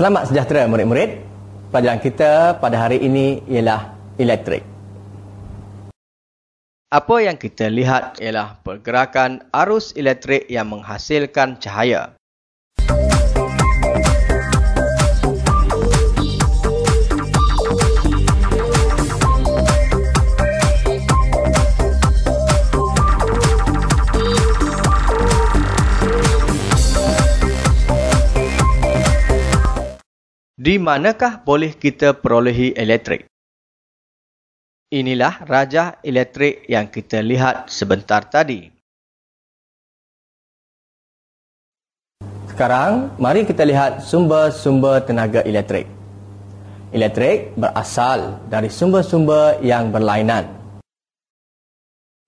Selamat sejahtera murid-murid. Pelajaran kita pada hari ini ialah elektrik. Apa yang kita lihat ialah pergerakan arus elektrik yang menghasilkan cahaya. Di manakah boleh kita perolehi elektrik? Inilah rajah elektrik yang kita lihat sebentar tadi. Sekarang, mari kita lihat sumber-sumber tenaga elektrik. Elektrik berasal dari sumber-sumber yang berlainan.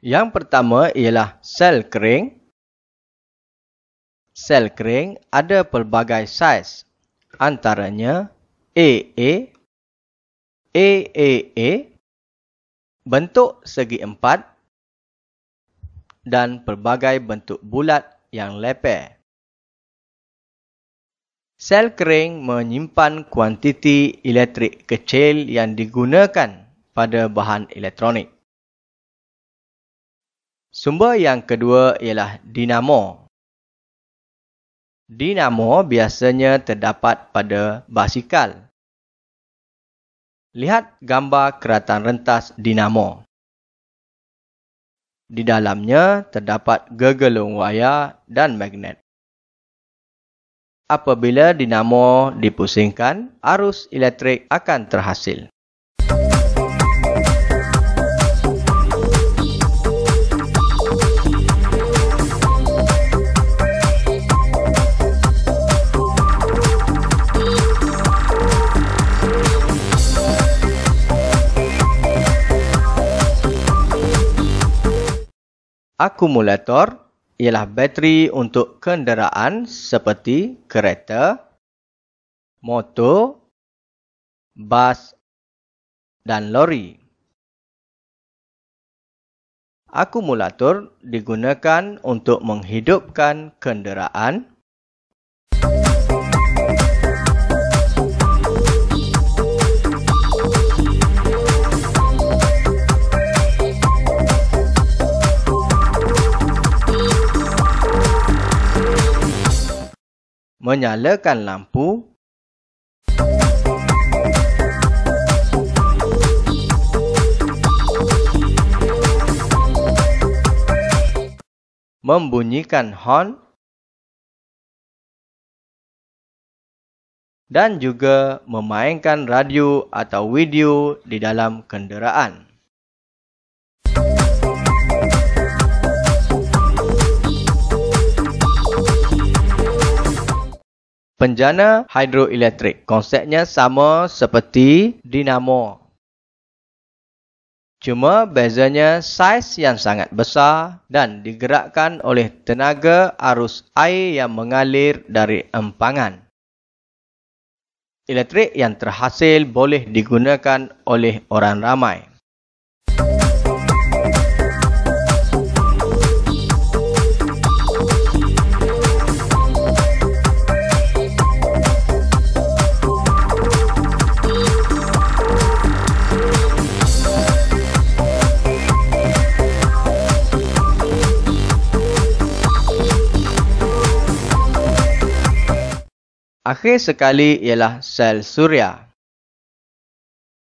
Yang pertama ialah sel kering. Sel kering ada pelbagai saiz antaranya AA, AAA, bentuk segi empat dan pelbagai bentuk bulat yang leper. Sel kering menyimpan kuantiti elektrik kecil yang digunakan pada bahan elektronik. Sumber yang kedua ialah dinamo Dinamo biasanya terdapat pada basikal. Lihat gambar keratan rentas dinamo. Di dalamnya terdapat gegelung wayar dan magnet. Apabila dinamo dipusingkan, arus elektrik akan terhasil. Akumulator ialah bateri untuk kenderaan seperti kereta, motor, bas dan lori. Akumulator digunakan untuk menghidupkan kenderaan menyalakan lampu membunyikan horn dan juga memainkan radio atau video di dalam kenderaan. Penjana hidroelektrik konsepnya sama seperti dinamo. Cuma bezanya saiz yang sangat besar dan digerakkan oleh tenaga arus air yang mengalir dari empangan. Elektrik yang terhasil boleh digunakan oleh orang ramai. Akhir sekali ialah sel suria.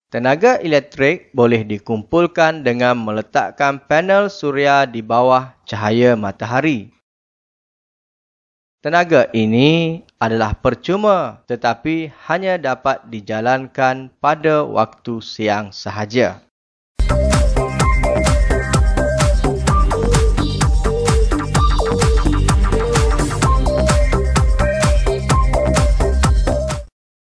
Tenaga elektrik boleh dikumpulkan dengan meletakkan panel suria di bawah cahaya matahari. Tenaga ini adalah percuma tetapi hanya dapat dijalankan pada waktu siang sahaja.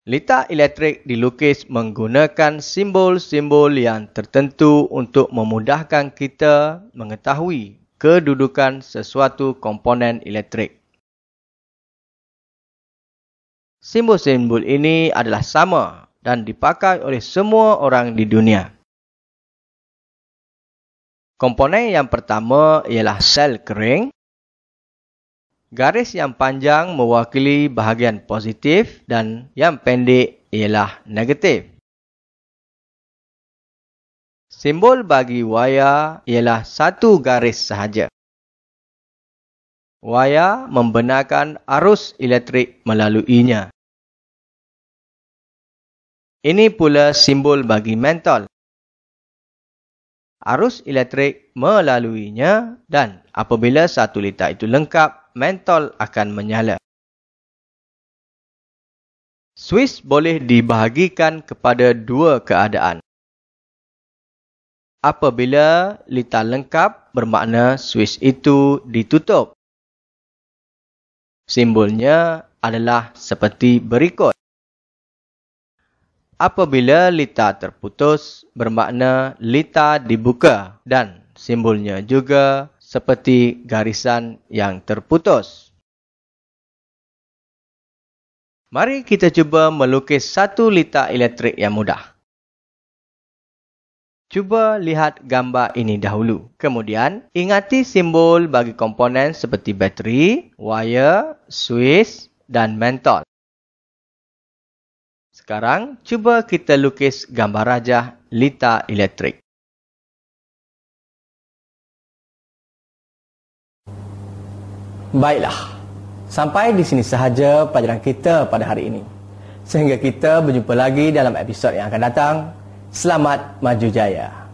Litar elektrik dilukis menggunakan simbol-simbol yang tertentu untuk memudahkan kita mengetahui kedudukan sesuatu komponen elektrik. Simbol-simbol ini adalah sama dan dipakai oleh semua orang di dunia. Komponen yang pertama ialah sel kering Garis yang panjang mewakili bahagian positif dan yang pendek ialah negatif. Simbol bagi wayar ialah satu garis sahaja. Wayar membenarkan arus elektrik melaluinya. Ini pula simbol bagi mentol. Arus elektrik melaluinya dan apabila satu litar itu lengkap, mentol akan menyala. Swiss boleh dibahagikan kepada dua keadaan. Apabila litar lengkap bermakna Swiss itu ditutup. Simbolnya adalah seperti berikut. Apabila litar terputus bermakna litar dibuka dan simbolnya juga seperti garisan yang terputus. Mari kita cuba melukis satu litar elektrik yang mudah. Cuba lihat gambar ini dahulu. Kemudian, ingati simbol bagi komponen seperti bateri, wire, switch dan mentol. Sekarang, cuba kita lukis gambar rajah litar elektrik. Baiklah, sampai di sini sahaja pelajaran kita pada hari ini. Sehingga kita berjumpa lagi dalam episod yang akan datang. Selamat maju jaya.